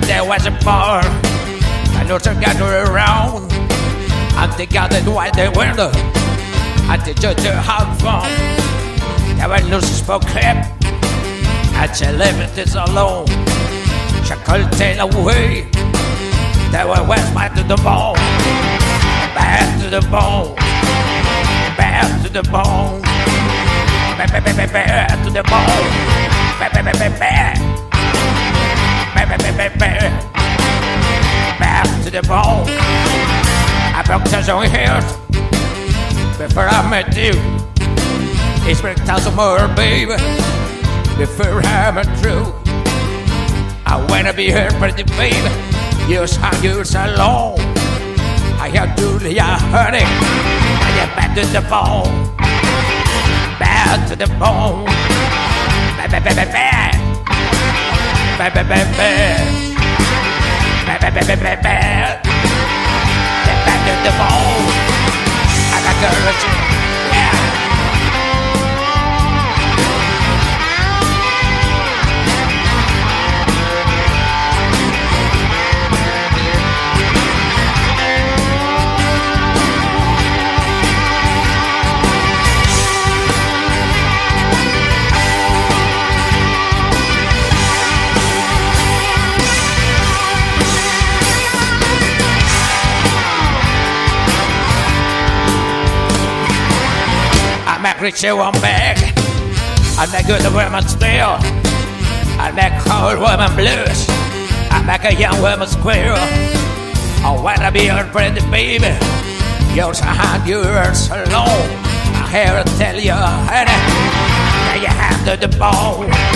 the day was born. I know some got around. And they gathered wide the window. And they just to have fun. There was no spoke clip. And she left it alone. She couldn't tell away. They were west back to the bone. Back to the bone. Back to the bone. Back, back, back, back, back to the bone. Back, back, back, back, back. Back, back, back, back, to the bone. I broke thousand years before I met you. It's been thousand more, baby, before I met through. I wanna be here, pretty baby. Years and years alone. I have Julia, honey. I get back to the bone. Back to the bone. Back, back, back, back, back. Back, to the bone. I got courage. Make rich one bag. I make good women still. I make old women blues. I make a young woman squeal. I wanna be your friend, baby. Yours and yours alone. I here to tell you, honey, that you have to the bone.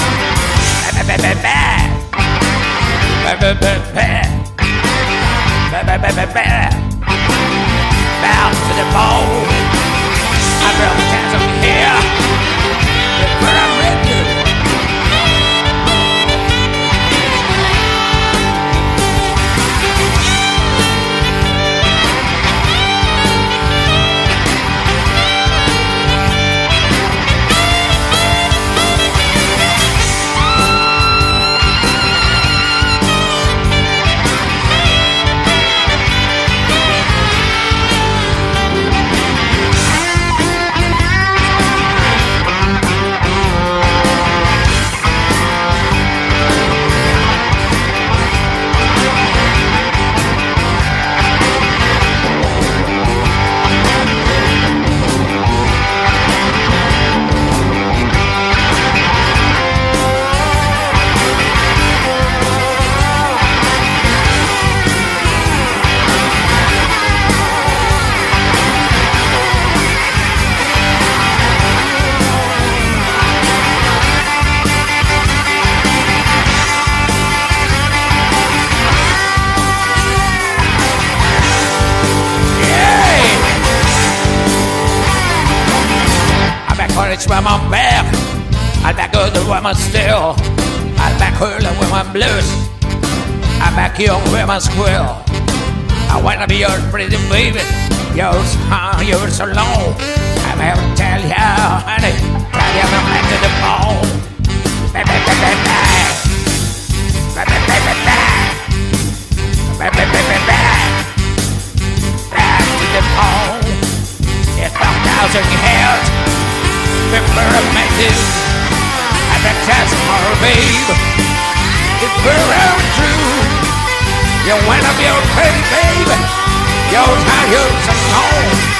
I back courage when I'm back. I back good women still. I back early women blues. I back young women squeal. I wanna be your pretty baby. Yours, huh, yours alone. I'm here to tell ya, honey. Tell ya I'm back to the bone. Ba, ba, ba, ba, ba. Ba, ba, ba, ba, ba. Ba, ba, ba, ba, ba. Back to the bone. It's a thousand years met you. And the chance for babe. It's very true. You wanna be a pretty baby. Yours, how yours